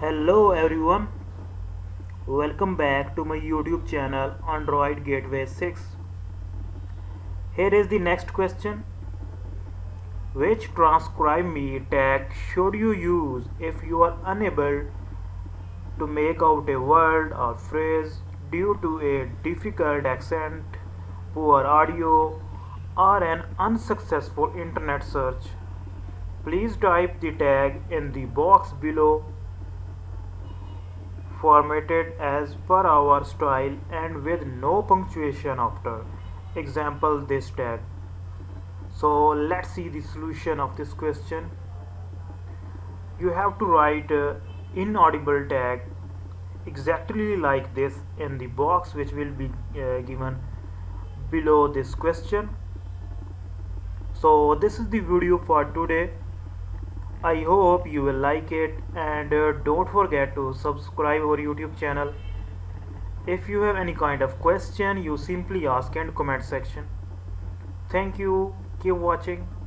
Hello everyone, welcome back to my YouTube channel Android Gateway 6. Here is the next question. Which TranscribeMe tag should you use if you are unable to make out a word or phrase due to a difficult accent, poor audio, or an unsuccessful internet search? Please type the tag in the box below formatted as per our style and with no punctuation after. Example this tag. So let's see the solution of this question. You have to write uh, inaudible tag exactly like this in the box which will be uh, given below this question. So this is the video for today I hope you will like it and uh, don't forget to subscribe our YouTube channel. If you have any kind of question you simply ask in comment section. Thank you. Keep watching.